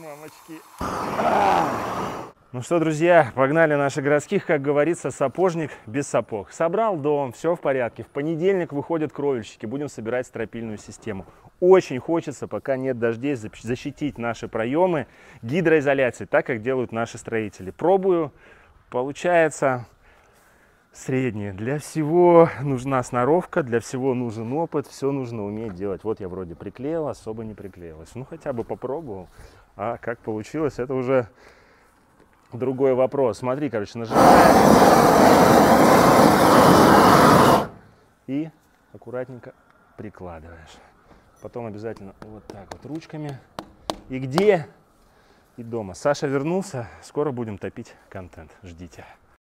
Мамочки. Ну что, друзья, погнали наших городских, как говорится, сапожник без сапог. Собрал дом, все в порядке. В понедельник выходят кровельщики, будем собирать стропильную систему. Очень хочется, пока нет дождей, защитить наши проемы гидроизоляцией, так как делают наши строители. Пробую, получается среднее. Для всего нужна сноровка, для всего нужен опыт, все нужно уметь делать. Вот я вроде приклеил, особо не приклеилась. Ну, хотя бы попробовал. А как получилось, это уже другой вопрос. Смотри, короче, нажимаешь. И аккуратненько прикладываешь. Потом обязательно вот так вот ручками. И где? И дома. Саша вернулся. Скоро будем топить контент. Ждите.